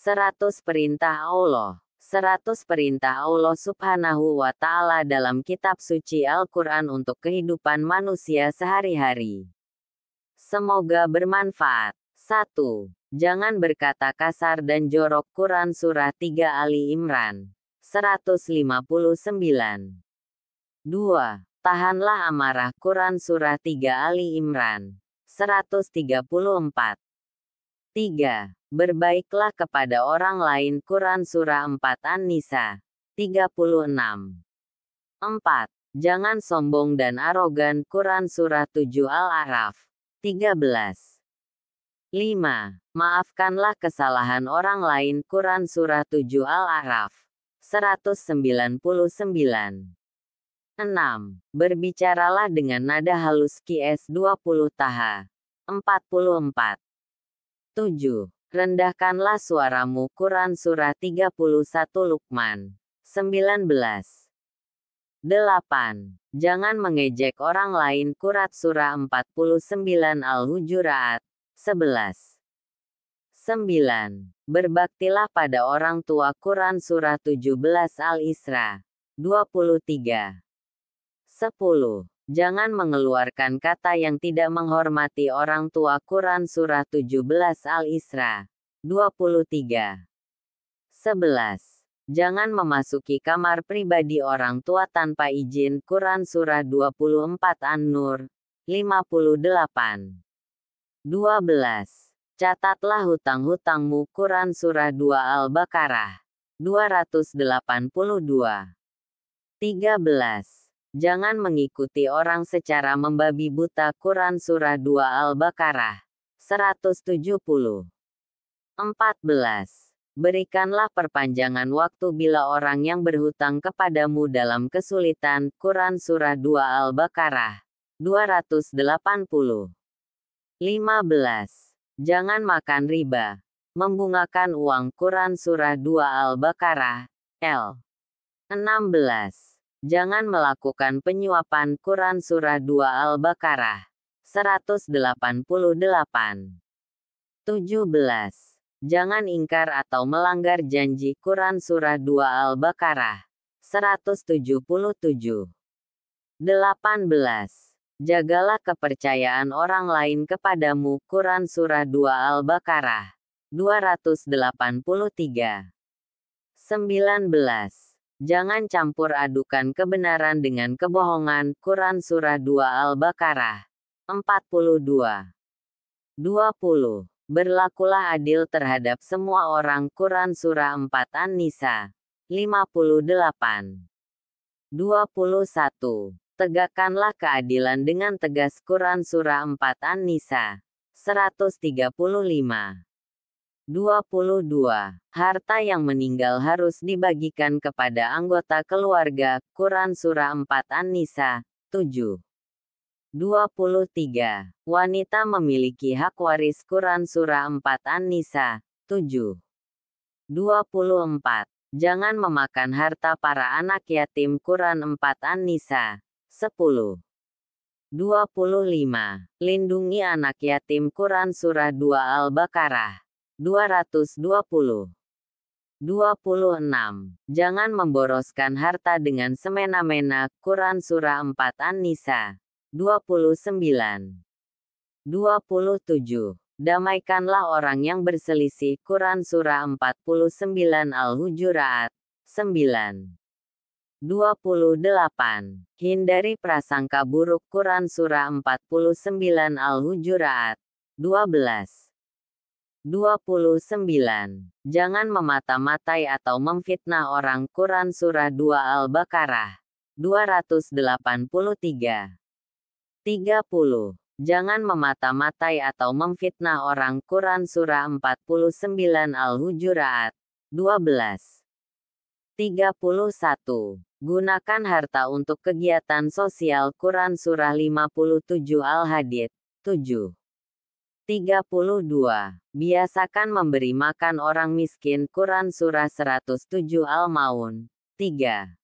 100 perintah Allah. 100 perintah Allah Subhanahu wa Ta'ala dalam Kitab Suci Al-Quran untuk kehidupan manusia sehari-hari. Semoga bermanfaat. 1. Jangan berkata kasar dan jorok Quran Surah 3 Ali Imran. 159. 2. Tahanlah amarah Quran Surah 3 Ali Imran. 134. 3. Berbaiklah kepada orang lain Quran Surah 4 An-Nisa. 36. 4. Jangan sombong dan arogan Quran Surah 7 Al-A'raf. 13. 5. Maafkanlah kesalahan orang lain Quran Surah 7 Al-A'raf. 199. 6. Berbicaralah dengan nada halus QS 20 Taha. 44. 7. Rendahkanlah suaramu Quran Surah 31 Luqman. 19. 8. Jangan mengejek orang lain Quran Surah 49 Al-Hujurat. 11. 9. Berbaktilah pada orang tua Quran Surah 17 Al-Isra. 23. 10. Jangan mengeluarkan kata yang tidak menghormati orang tua Quran Surah 17 Al-Isra. 23. 11. Jangan memasuki kamar pribadi orang tua tanpa izin Quran Surah 24 An-Nur. 58. 12. Catatlah hutang-hutangmu Quran Surah 2 Al-Baqarah. 282. 13. Jangan mengikuti orang secara membabi buta Quran Surah 2 Al-Baqarah. 170. 14. Berikanlah perpanjangan waktu bila orang yang berhutang kepadamu dalam kesulitan Quran Surah 2 Al-Baqarah. 280. 15. Jangan makan riba. Membungakan uang Quran Surah 2 Al-Baqarah. L. 16. Jangan melakukan penyuapan Quran Surah 2 Al-Baqarah. 188. 17. Jangan ingkar atau melanggar janji Quran Surah 2 Al-Baqarah. 177. 18. Jagalah kepercayaan orang lain kepadamu Quran Surah 2 Al-Baqarah. 283. 19. Jangan campur adukan kebenaran dengan kebohongan. Quran Surah 2 Al-Baqarah. 42. 20. Berlakulah adil terhadap semua orang. Quran Surah 4 An-Nisa. 58. 21. Tegakkanlah keadilan dengan tegas. Quran Surah 4 An-Nisa. 135. 22. Harta yang meninggal harus dibagikan kepada anggota keluarga. Quran Surah 4 An-Nisa. 7. 23. Wanita memiliki hak waris Quran Surah 4 An-Nisa. 7. 24. Jangan memakan harta para anak yatim Quran 4 An-Nisa. 10. 25. Lindungi anak yatim Quran Surah 2 Al-Baqarah. 220. 26. Jangan memboroskan harta dengan semena-mena. Quran Surah 4 An-Nisa. 29. 27. Damaikanlah orang yang berselisih. Quran Surah 49 Al-Hujurat. 9. 28. Hindari prasangka buruk Quran Surah 49 Al-Hujurat. 12. 29. Jangan memata-matai atau memfitnah orang Quran Surah 2 Al-Baqarah. 283. 30. Jangan memata-matai atau memfitnah orang Quran Surah 49 Al-Hujurat. 12. 31. Gunakan harta untuk kegiatan sosial Quran Surah 57 Al-Hadid. 7. 32. Biasakan memberi makan orang miskin Quran Surah 107 Al-Maun. 3.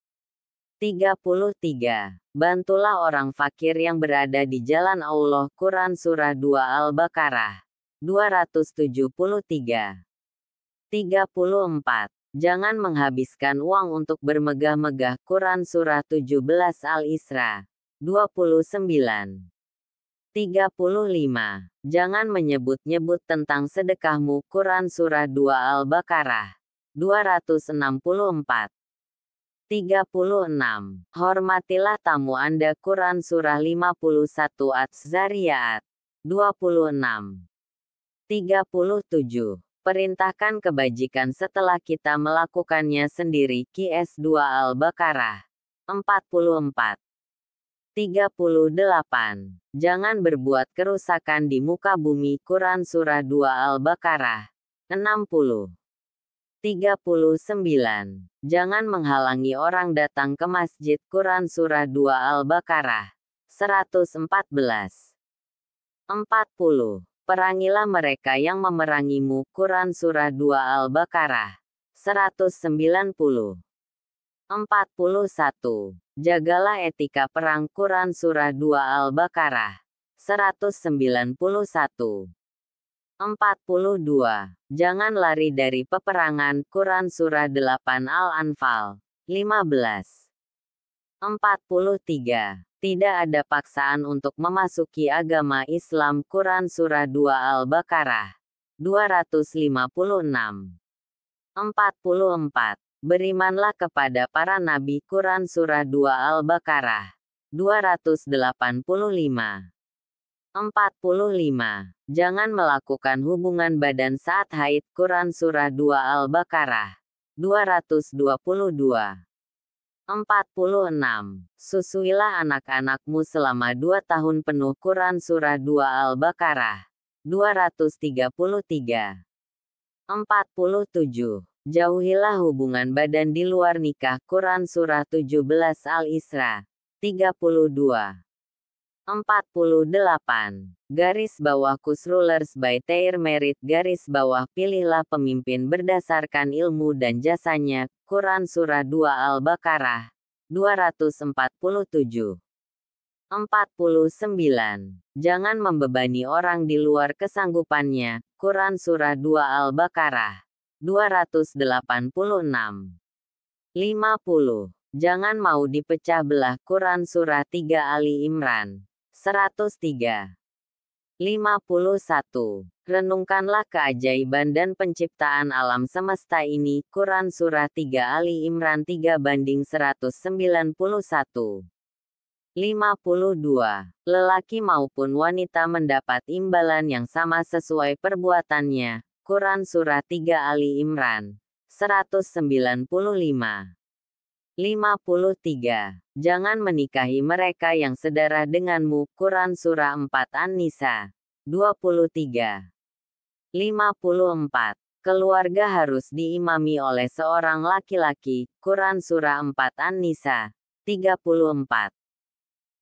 33. Bantulah orang fakir yang berada di jalan Allah Quran Surah 2 Al-Baqarah. 273. 34. Jangan menghabiskan uang untuk bermegah-megah. Quran Surah 17 Al-Isra. 29. 35. Jangan menyebut-nyebut tentang sedekahmu. Quran Surah 2 Al-Baqarah. 264. 36. Hormatilah tamu Anda. Quran Surah 51 Az-Zariyat. 26. 37. Perintahkan kebajikan setelah kita melakukannya sendiri. QS2 Al-Baqarah. 44. 38. Jangan berbuat kerusakan di muka bumi. Quran Surah 2 Al-Baqarah. 60. 39. Jangan menghalangi orang datang ke masjid. Quran Surah 2 Al-Baqarah. 114. 40. Perangilah mereka yang memerangimu. Quran Surah 2 Al-Baqarah. 190. 41. Jagalah etika perang Quran Surah 2 Al-Baqarah. 191. 42. Jangan lari dari peperangan Quran Surah 8 Al-Anfal. 15. 43. Tidak ada paksaan untuk memasuki agama Islam Quran Surah 2 Al-Baqarah. 256. 44. Berimanlah kepada para nabi Quran Surah 2 Al-Baqarah. 285. 45. Jangan melakukan hubungan badan saat haid Quran Surah 2 Al-Baqarah. 222. 46. Susuilah anak-anakmu selama dua tahun penuh Quran Surah 2 Al-Baqarah. 233. 47. Jauhilah hubungan badan di luar nikah. Quran Surah 17 Al-Isra. 32. 48. Garis bawah Kusrulers by Tair Merit Garis bawah pilihlah pemimpin berdasarkan ilmu dan jasanya. Quran Surah 2 Al-Baqarah. 247. 49. Jangan membebani orang di luar kesanggupannya. Quran Surah 2 Al-Baqarah. 286. 50. Jangan mau dipecah belah Quran Surah 3 Ali Imran. 103. 51. Renungkanlah keajaiban dan penciptaan alam semesta ini. Quran Surah 3 Ali Imran 3 banding 191. 52. Lelaki maupun wanita mendapat imbalan yang sama sesuai perbuatannya. Quran Surah 3 Ali Imran. 195. 53. Jangan menikahi mereka yang sedarah denganmu. Quran Surah 4 An-Nisa. 23. 54. Keluarga harus diimami oleh seorang laki-laki. Quran Surah 4 An-Nisa. 34.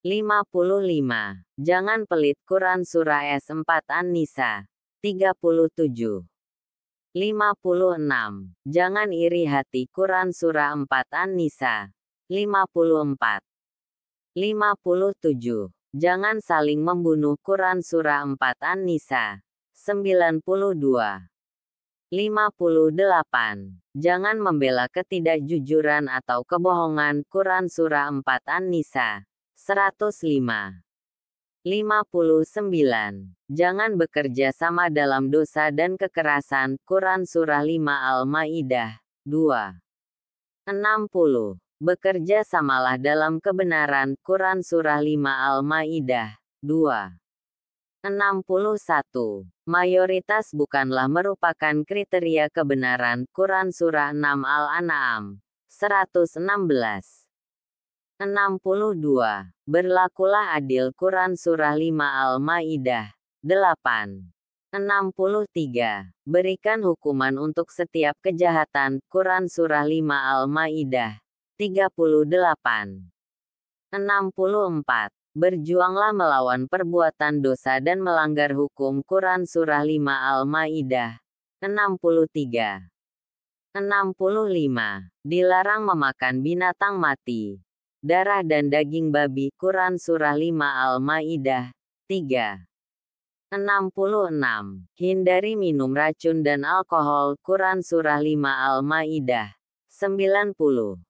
55. Jangan pelit Quran Surah S4 An-Nisa. 37. 56. Jangan iri hati Quran Surah 4 An-Nisa. 54. 57. Jangan saling membunuh Quran Surah 4 An-Nisa. 92. 58. Jangan membela ketidakjujuran atau kebohongan Quran Surah 4 An-Nisa. 105. 59. Jangan bekerja sama dalam dosa dan kekerasan. Quran Surah 5 Al-Ma'idah. 2. 60. Bekerja samalah dalam kebenaran. Quran Surah 5 Al-Ma'idah. 2. 61. Mayoritas bukanlah merupakan kriteria kebenaran. Quran Surah 6 Al-An'am. 116. 62. Berlakulah adil Quran Surah 5 Al-Ma'idah. 8. 63. Berikan hukuman untuk setiap kejahatan. Quran Surah 5 Al-Ma'idah. 38. 64. Berjuanglah melawan perbuatan dosa dan melanggar hukum Quran Surah 5 Al-Ma'idah. 63. 65. Dilarang memakan binatang mati darah dan daging babi Quran Surah 5 Al-Ma'idah 3. 66. Hindari minum racun dan alkohol. Quran Surah 5 Al-Ma'idah. 90.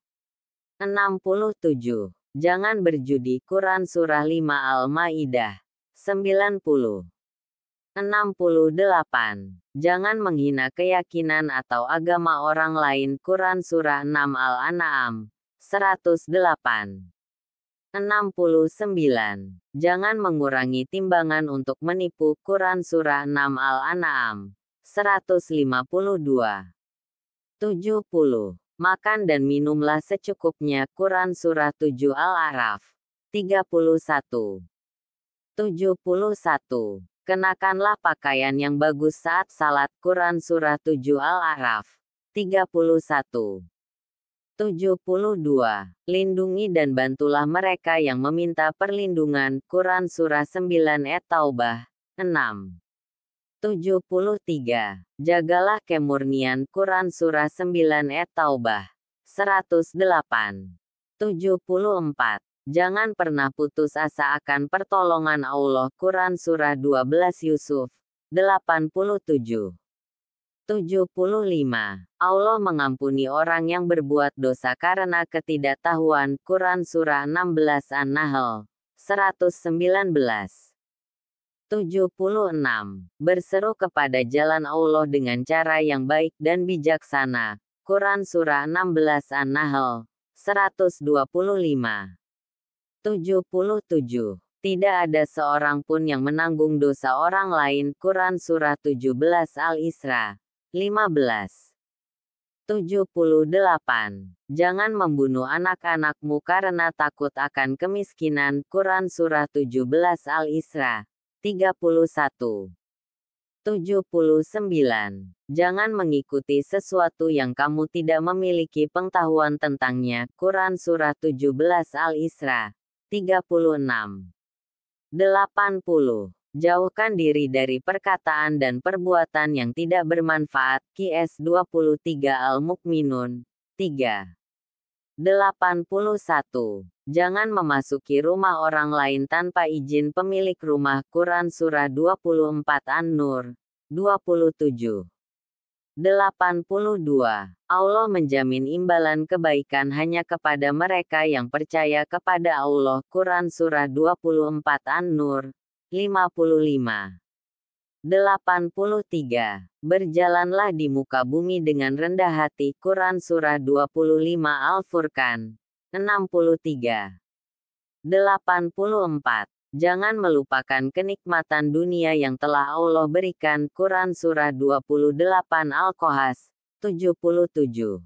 67. Jangan berjudi. Quran Surah 5 Al-Ma'idah. 90. 68. Jangan menghina keyakinan atau agama orang lain. Quran Surah 6 Al-An'am. 108. 69. Jangan mengurangi timbangan untuk menipu. Quran Surah 6 Al-An'am. 152. 70. Makan dan minumlah secukupnya. Quran Surah 7 Al-A'raf. 31. 71. Kenakanlah pakaian yang bagus saat salat Quran Surah 7 Al-A'raf. 31. 72. Lindungi dan bantulah mereka yang meminta perlindungan Quran Surah 9 At-Taubah. 6. 73. Jagalah kemurnian Quran Surah 9 At-Taubah. 108. 74. Jangan pernah putus asa akan pertolongan Allah. Quran Surah 12 Yusuf. 87. 75. Allah mengampuni orang yang berbuat dosa karena ketidaktahuan. Quran Surah 16 An-Nahl. 119. 76. Berseru kepada jalan Allah dengan cara yang baik dan bijaksana. Quran Surah 16 An-Nahl. 125. 77. Tidak ada seorang pun yang menanggung dosa orang lain. Quran Surah 17 Al-Isra. 15. 78. Jangan membunuh anak-anakmu karena takut akan kemiskinan. Quran Surah 17 Al-Isra. 31. 79. Jangan mengikuti sesuatu yang kamu tidak memiliki pengetahuan tentangnya. Quran Surah 17 Al-Isra. 36. 80. Jauhkan diri dari perkataan dan perbuatan yang tidak bermanfaat. QS 23 Al-Mukminun. 3. 81. Jangan memasuki rumah orang lain tanpa izin pemilik rumah. Quran Surah 24 An-Nur. 27. 82. Allah menjamin imbalan kebaikan hanya kepada mereka yang percaya kepada Allah. Quran Surah 24 An-Nur. 55. 83. Berjalanlah di muka bumi dengan rendah hati. Quran Surah 25 Al-Furqan. 63. 84. Jangan melupakan kenikmatan dunia yang telah Allah berikan. Quran Surah 28 Al-Qahas, 77.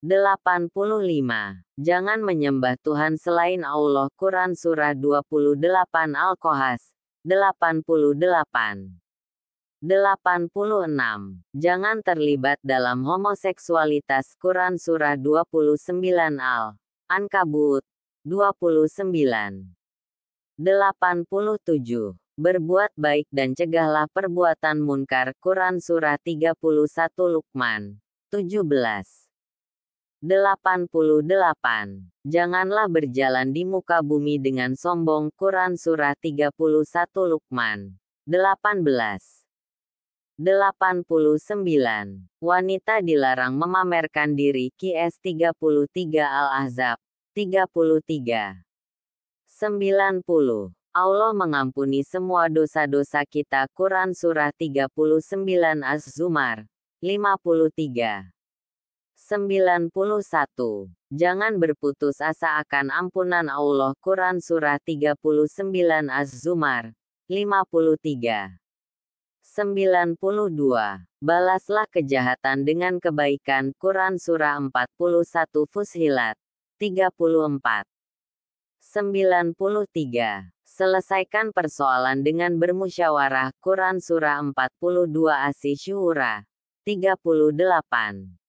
85. Jangan menyembah Tuhan selain Allah. Quran Surah 28 Al-Qahas, 88. 86. Jangan terlibat dalam homoseksualitas. Quran Surah 29 Al-Ankabut, 29. 87. Berbuat baik dan cegahlah perbuatan munkar. Quran Surah 31 Luqman. 17. 88. Janganlah berjalan di muka bumi dengan sombong. Quran Surah 31 Luqman. 18. 89. Wanita dilarang memamerkan diri. QS 33 Al-Ahzab. 33. 90. Allah mengampuni semua dosa-dosa kita. Quran Surah 39 Az-Zumar. 53. 91. Jangan berputus asa akan ampunan Allah. Quran Surah 39 Az-Zumar. 53. 92. Balaslah kejahatan dengan kebaikan. Quran Surah 41 Fusilat. 34. 93. Selesaikan persoalan dengan bermusyawarah. Quran Surah 42 Asy-Syura. 38.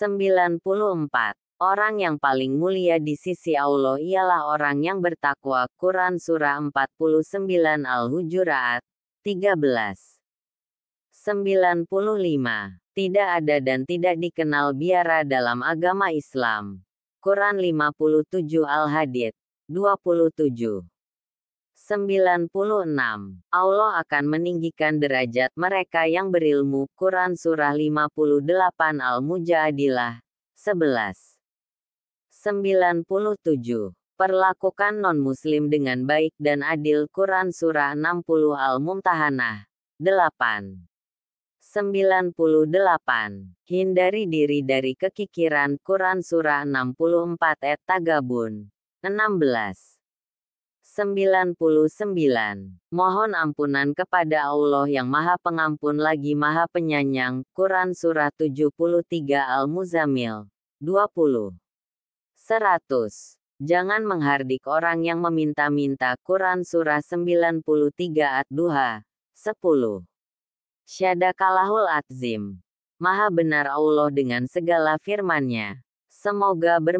94. Orang yang paling mulia di sisi Allah ialah orang yang bertakwa. Quran Surah 49 Al-Hujurat. 13. 95. Tidak ada dan tidak dikenal biara dalam agama Islam. Quran 57 Al-Hadid. 27. 96. Allah akan meninggikan derajat mereka yang berilmu. Quran Surah 58 Al-Mujadilah 11. 97. Perlakukan non-muslim dengan baik dan adil. Quran Surah 60 Al-Mumtahanah 8. 98. Hindari diri dari kekikiran. Quran Surah 64 Et Tagabun 16. 99. Mohon ampunan kepada Allah yang Maha Pengampun lagi Maha Penyayang. Quran Surah 73 Al-Muzamil. 20. 100. Jangan menghardik orang yang meminta-minta. Quran Surah 93 Ad-Duha. 10. Syadakalahul Atzim. Maha benar Allah dengan segala firman-Nya. Semoga bermanfaat.